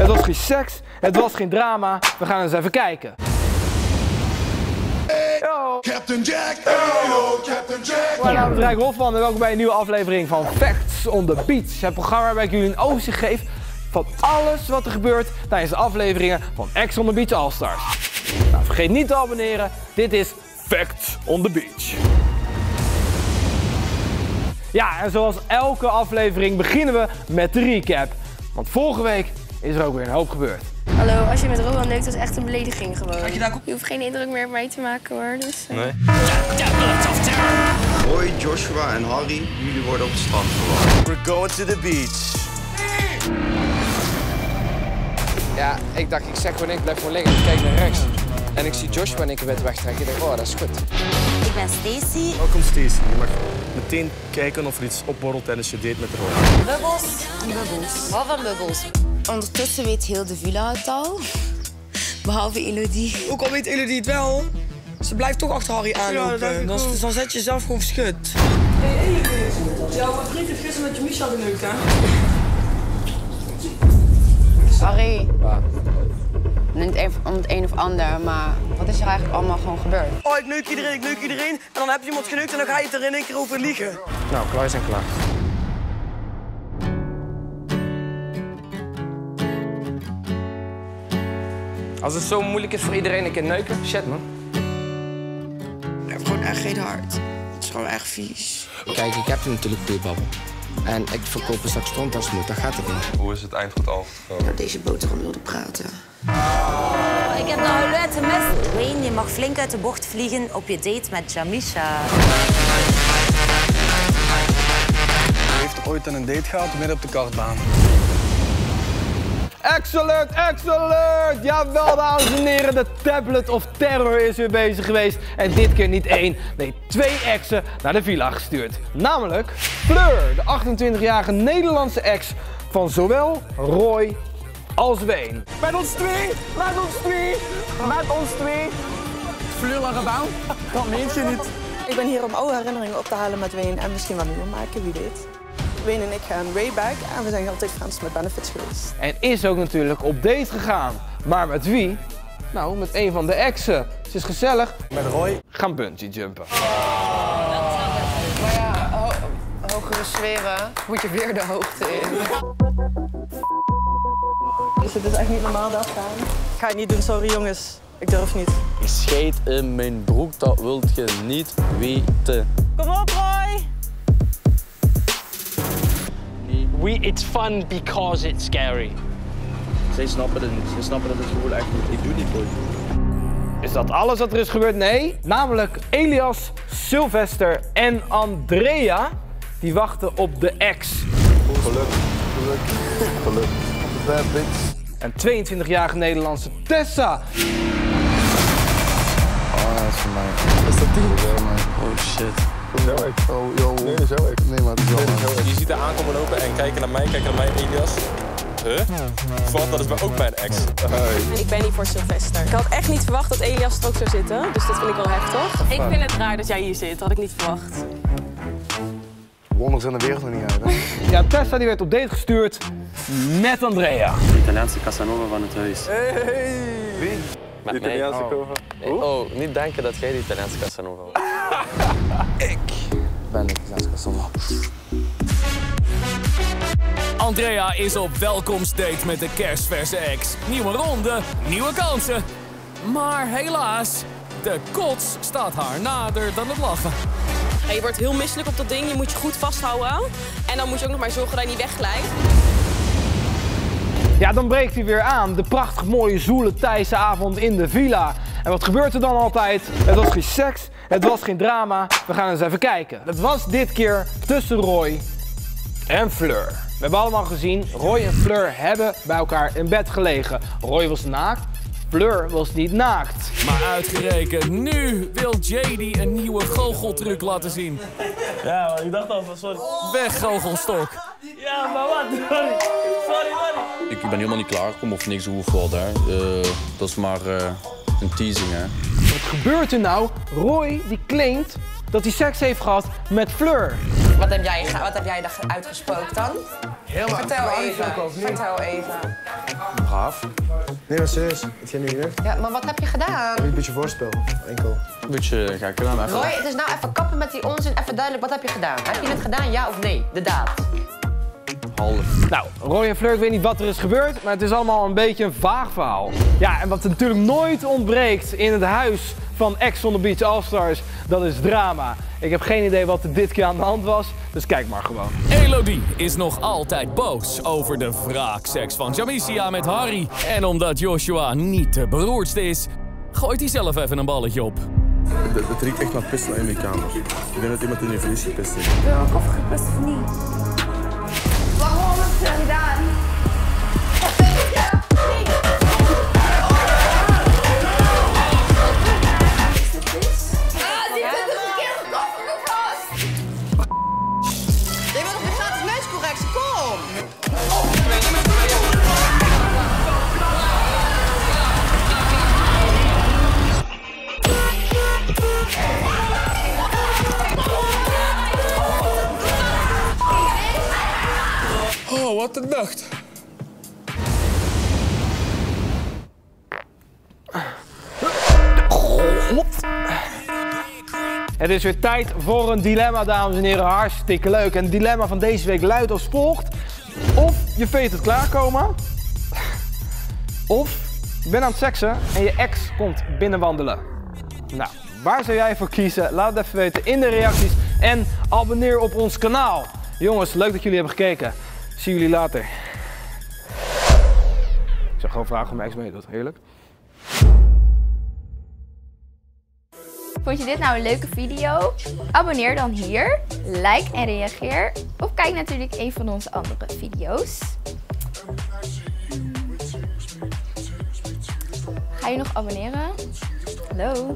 Het was geen seks, het was geen drama. We gaan eens even kijken. Yo. Captain Jack, hey Captain Jack. Mijn naam is Rijk Hofman en welkom bij een nieuwe aflevering van Facts on the Beach. Het programma waarbij ik jullie een overzicht geef van alles wat er gebeurt tijdens de afleveringen van X on the Beach All Stars. Nou, vergeet niet te abonneren. Dit is Facts on the Beach. Ja, en zoals elke aflevering beginnen we met de recap. Want vorige week is er ook weer een hoop gebeurd. Hallo, als je met Rowan neukt, dat is echt een belediging gewoon. Je hoeft geen indruk meer op mij te maken hoor. Dus, eh. Roy, Joshua en Harry, jullie worden op het strand verwacht. We're going to the beach. Ja, ik dacht, ik zeg gewoon, ik blijf gewoon liggen. Ik kijk naar rechts. En ik zie Joshua in één keer met wegtrekken. Ik denk, oh, dat is goed. Ik ben Stacy. Welkom Stacy. Je mag meteen kijken of er iets opborrelt tijdens je date met Roy. Bubbels. Bubbels. Wat van bubbels? Ondertussen weet heel de villa het al. Behalve Elodie. Ook al weet Elodie het wel, ze blijft toch achter Harry aanlopen. dan, dan zet je jezelf gewoon verschut. Hé, hey, Jouw vriend heeft gisteren met je Misha geneukt, hè? Harry. Niet een, om het een of ander, maar wat is er eigenlijk allemaal gewoon gebeurd? Oh, ik neuk iedereen, ik neuk iedereen. En dan heb je iemand geneukt en dan ga je het er in één keer over liegen. Nou, klaar zijn klaar. Als het zo moeilijk is voor iedereen een keer neuken, shit man. Ik heb gewoon echt geen hart. Het is gewoon echt vies. Kijk, ik heb natuurlijk goede babbel. En ik verkoop een straks strontasmoed, dat gaat het niet. Hoe is het eindgoed afgekomen? Dat deze boterham wilde praten. Ik heb de aluet gemist. Wayne, je mag flink uit de bocht vliegen op je date met Jamisha. Hij heeft ooit een date gehad midden op de kartbaan. Excellent, excellent! Jawel, dames en heren, de tablet of terror is weer bezig geweest. En dit keer niet één, nee twee exen naar de villa gestuurd. Namelijk Fleur, de 28-jarige Nederlandse ex van zowel Roy als Ween. Met ons twee, met ons twee, met ons twee. Fleur Larabouw? Dat meent je niet. Ik ben hier om oude herinneringen op te halen met Wayne en misschien wel nieuwe maken, wie weet. Wayne en ik gaan way back en we zijn altijd friends met benefits geweest. En is ook natuurlijk op date gegaan. Maar met wie? Nou, met een van de exen. Ze is gezellig. Met Roy. Gaan bungee jumpen. Maar ja, ho hogere sferen moet je weer de hoogte in. Dus het is echt niet normaal dat gaan. Ik ga het niet doen, sorry jongens. Ik durf niet. Ik scheet in mijn broek, dat wilt je niet weten. Kom op Roy! We, it's fun because it's scary. Zij snappen het niet. Zij snappen dat het gevoel echt niet. Ik doe dit voor je. Is dat alles wat er is gebeurd? Nee. Namelijk Elias, Sylvester en Andrea. Die wachten op de ex. Geluk, geluk, geluk. Bad bitch. En 22-jarige Nederlandse Tessa. Oh, dat is voor mij. Is dat die? Oh shit. Zo ik. Oh, yo. Nee, dat is ik. Nee, maar het is wel. Je ziet haar aankomen lopen en kijken naar mij, kijken naar mij, Elias. Huh? Wat? Dat is bij ook mijn ex. Ik ben niet voor Sylvester. Ik had echt niet verwacht dat Elias er ook zou zitten, dus dat vind ik wel heftig. Ik vind het raar dat jij hier zit, had ik niet verwacht. Wonders in de wereld nog niet uit, hè? Ja, Tessa die werd op date gestuurd met Andrea. De Italiaanse Casanova van het huis. Wie? Met De Italiaanse. Nee, oh, niet denken dat jij de Italiaanse Casanova was. Ben ik zelfs Casanova. Andrea is op welkomstdate met de kerstverse ex. Nieuwe ronde, nieuwe kansen. Maar helaas, de kots staat haar nader dan het lachen. Ja, je wordt heel misselijk op dat ding, je moet je goed vasthouden. En dan moet je ook nog maar zorgen dat je niet wegglijdt. Ja, dan breekt hij weer aan. De prachtig mooie zoele Thaise avond in de villa. En wat gebeurt er dan altijd? Het was geen seks, het was geen drama. We gaan eens even kijken. Het was dit keer tussen Roy en Fleur. We hebben allemaal gezien, Roy en Fleur hebben bij elkaar in bed gelegen. Roy was naakt, Fleur was niet naakt. Maar uitgerekend, nu wil JD een nieuwe goocheltruc laten zien. Ja, maar ik dacht al van sorry. Weg goochelsstok. Ja, maar wat? Sorry. Sorry, sorry. Ik ben helemaal niet klaargekomen of niks hoe of wat. Hè. Eh, dat is maar eh, een teasing. Hè. Wat gebeurt er nou? Roy die claimt dat hij seks heeft gehad met Fleur. Wat heb jij, wat heb jij daar uitgespookt dan? Vertel even. Vertel even. half. Nee, maar serieus. Het niet weer. Ja, maar wat heb je gedaan? Een beetje voorspel, enkel. Een beetje ga ik gedaan. Even. Roy, het is nou even kappen met die onzin. Even duidelijk, wat heb je gedaan? Heb je het gedaan, ja of nee? De daad. Half. Nou, Roy en Fleur, ik weet niet wat er is gebeurd, maar het is allemaal een beetje een vaag verhaal. Ja, en wat er natuurlijk nooit ontbreekt in het huis van Ex on the Beach All-Stars, dat is drama. Ik heb geen idee wat er dit keer aan de hand was, dus kijk maar gewoon. Elodie is nog altijd boos over de wraakseks van Jamicia met Harry. En omdat Joshua niet de beroerdste is, gooit hij zelf even een balletje op. Het, het riekt echt naar pist in mijn kamer. Ik denk dat iemand in je vlies gepist heeft. Of gepest of niet? Waarom heb Een nacht. Het is weer tijd voor een dilemma, dames en heren. Hartstikke leuk. En het dilemma van deze week luidt als volgt. Of je veet het klaarkomen. Of je bent aan het seksen en je ex komt binnenwandelen. Nou, waar zou jij voor kiezen? Laat het even weten in de reacties. En abonneer op ons kanaal. Jongens, leuk dat jullie hebben gekeken. Zie jullie later. Ik zou gewoon vragen mijn ex meedoet. Heerlijk. Vond je dit nou een leuke video? Abonneer dan hier, like en reageer. Of kijk natuurlijk een van onze andere video's. Ga je nog abonneren? Hallo?